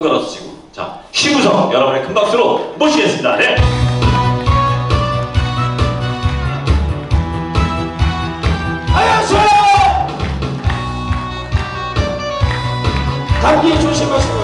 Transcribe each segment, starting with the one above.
걸어주시고 자 시구성 여러분의 큰 박수로 모시겠습니다. 네. 안녕하세요. 감기 조심하시고요.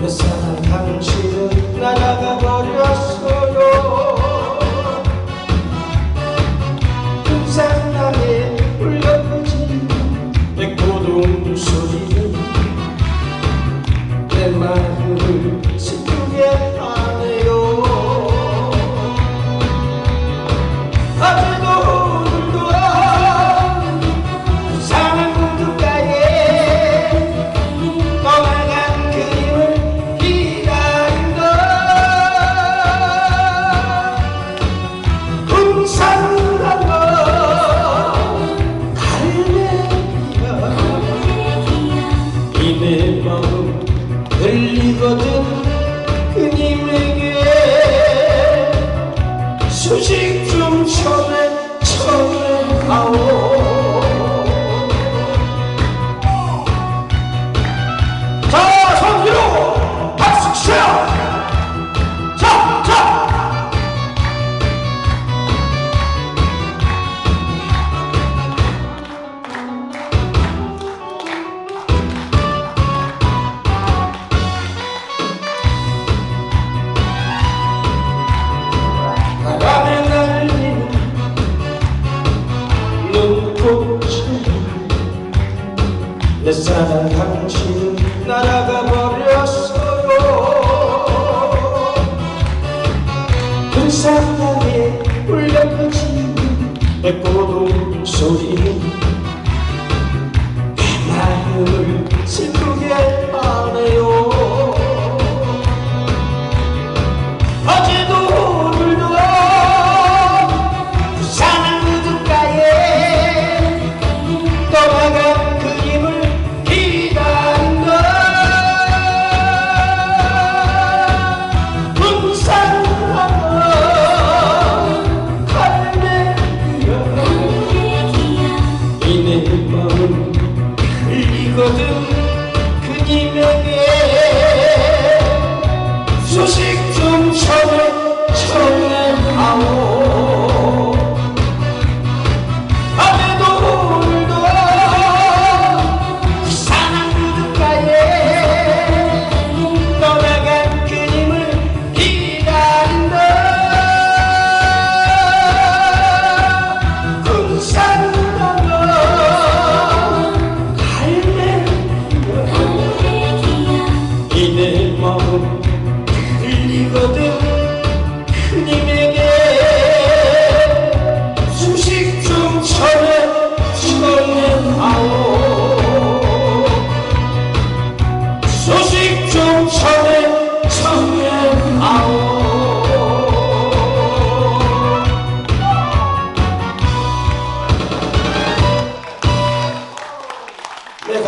내 사랑 당신은 날아가 버렸어요. 고동 소리는 내 마음을 내 사랑 당신은 날아가 버렸어요 금산강에 울려 퍼지는 내 고동 소리는 내 마음을 슬 님에게 소식 좀 전해 전해가오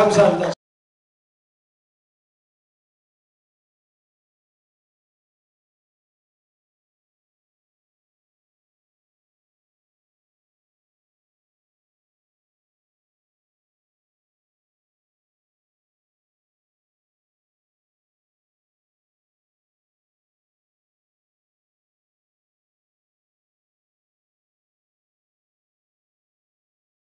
감사합니다.